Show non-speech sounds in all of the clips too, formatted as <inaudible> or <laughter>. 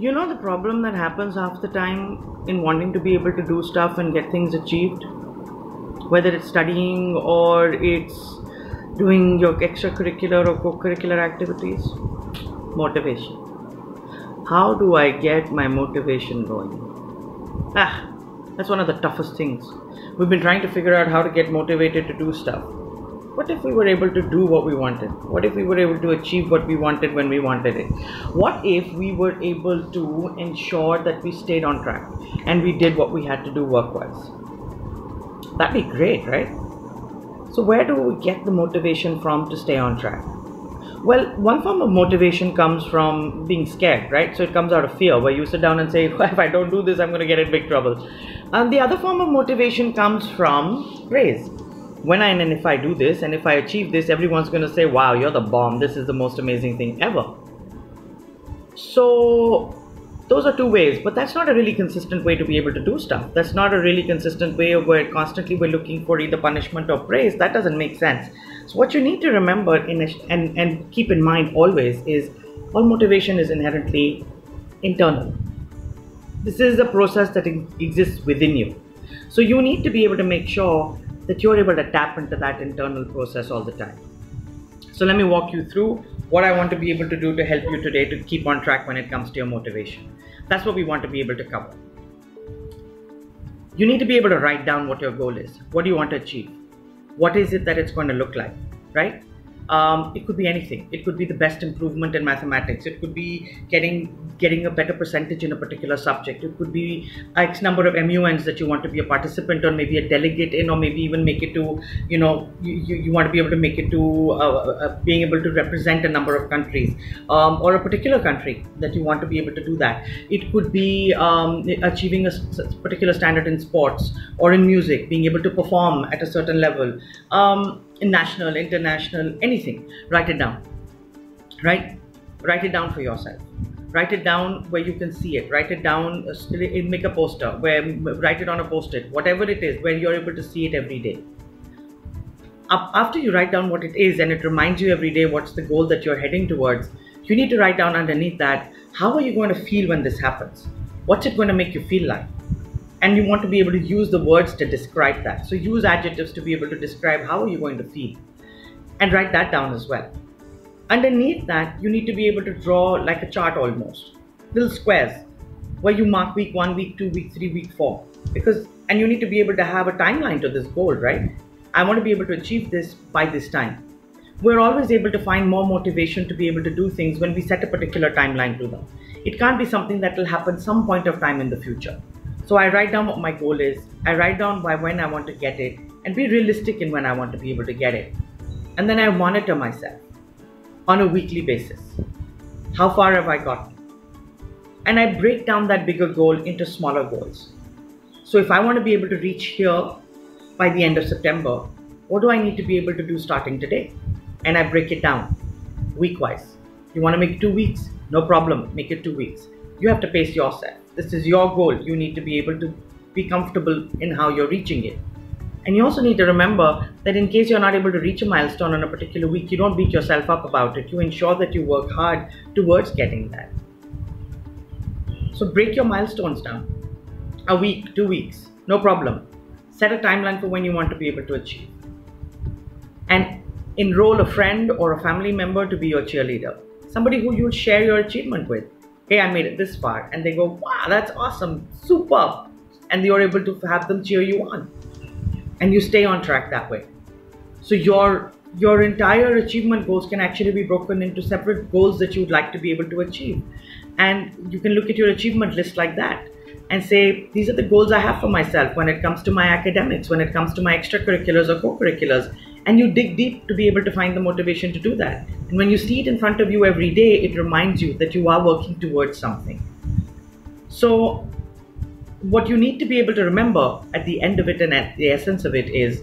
You know the problem that happens half the time in wanting to be able to do stuff and get things achieved? Whether it's studying or it's doing your extracurricular or co curricular activities? Motivation. How do I get my motivation going? Ah, that's one of the toughest things. We've been trying to figure out how to get motivated to do stuff. What if we were able to do what we wanted? What if we were able to achieve what we wanted when we wanted it? What if we were able to ensure that we stayed on track and we did what we had to do work wise? That'd be great, right? So, where do we get the motivation from to stay on track? Well, one form of motivation comes from being scared, right? So it comes out of fear, where you sit down and say, <laughs> well, if I don't do this, I'm going to get in big trouble. And the other form of motivation comes from praise when I and if I do this and if I achieve this, everyone's going to say, wow, you're the bomb. This is the most amazing thing ever. So, those are two ways, but that's not a really consistent way to be able to do stuff. That's not a really consistent way of where constantly we're looking for either punishment or praise. That doesn't make sense. So, what you need to remember in and, and keep in mind always is all motivation is inherently internal. This is a process that exists within you. So, you need to be able to make sure that you're able to tap into that internal process all the time. So, let me walk you through what I want to be able to do to help you today to keep on track when it comes to your motivation. That's what we want to be able to cover. You need to be able to write down what your goal is. What do you want to achieve? What is it that it's going to look like, right? Um, it could be anything. It could be the best improvement in mathematics. It could be getting getting a better percentage in a particular subject. It could be X number of MUNs that you want to be a participant or maybe a delegate in, or maybe even make it to, you know, you, you want to be able to make it to uh, uh, being able to represent a number of countries um, or a particular country that you want to be able to do that. It could be um, achieving a particular standard in sports or in music, being able to perform at a certain level. Um, national, international, anything, write it down. Right? Write it down for yourself. Write it down where you can see it. Write it down, uh, make a poster, where write it on a post-it, whatever it is, where you're able to see it every day. After you write down what it is and it reminds you every day what's the goal that you're heading towards, you need to write down underneath that how are you going to feel when this happens? What's it going to make you feel like? And you want to be able to use the words to describe that. So use adjectives to be able to describe how are you going to feel and write that down as well. Underneath that, you need to be able to draw like a chart almost, little squares where you mark week one, week two, week three, week four. Because and you need to be able to have a timeline to this goal, right? I want to be able to achieve this by this time. We're always able to find more motivation to be able to do things when we set a particular timeline to them. It can't be something that will happen some point of time in the future. So I write down what my goal is. I write down by when I want to get it and be realistic in when I want to be able to get it. And then I monitor myself on a weekly basis. How far have I gotten? And I break down that bigger goal into smaller goals. So if I want to be able to reach here by the end of September, what do I need to be able to do starting today? And I break it down week wise. You want to make two weeks? No problem, make it two weeks. You have to pace yourself. This is your goal. You need to be able to be comfortable in how you're reaching it. And you also need to remember that in case you're not able to reach a milestone on a particular week, you don't beat yourself up about it. You ensure that you work hard towards getting that. So break your milestones down. A week, two weeks, no problem. Set a timeline for when you want to be able to achieve. And enroll a friend or a family member to be your cheerleader. Somebody who you'll share your achievement with hey, I made it this far. And they go, wow, that's awesome, super. And you're able to have them cheer you on. And you stay on track that way. So your your entire achievement goals can actually be broken into separate goals that you would like to be able to achieve. And you can look at your achievement list like that and say, these are the goals I have for myself when it comes to my academics, when it comes to my extracurriculars or co curriculars. And you dig deep to be able to find the motivation to do that. And when you see it in front of you every day, it reminds you that you are working towards something. So, what you need to be able to remember at the end of it and at the essence of it is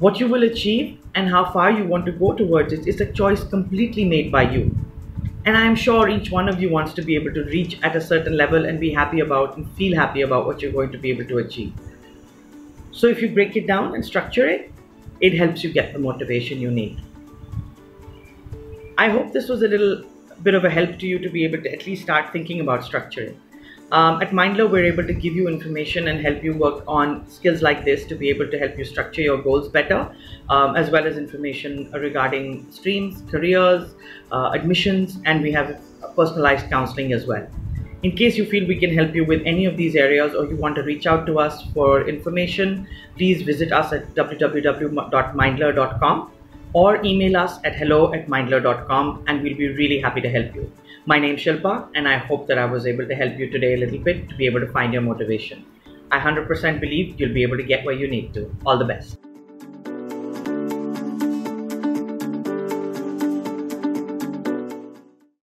what you will achieve and how far you want to go towards it is a choice completely made by you. And I'm sure each one of you wants to be able to reach at a certain level and be happy about and feel happy about what you're going to be able to achieve. So if you break it down and structure it, it helps you get the motivation you need. I hope this was a little bit of a help to you to be able to at least start thinking about structuring. Um, at Mindler, we're able to give you information and help you work on skills like this to be able to help you structure your goals better, um, as well as information regarding streams, careers, uh, admissions, and we have personalized counseling as well. In case you feel we can help you with any of these areas or you want to reach out to us for information, please visit us at www.mindler.com or email us at hello at mindler.com and we'll be really happy to help you. My name's Shilpa, and I hope that I was able to help you today a little bit to be able to find your motivation. I 100% believe you'll be able to get where you need to. All the best.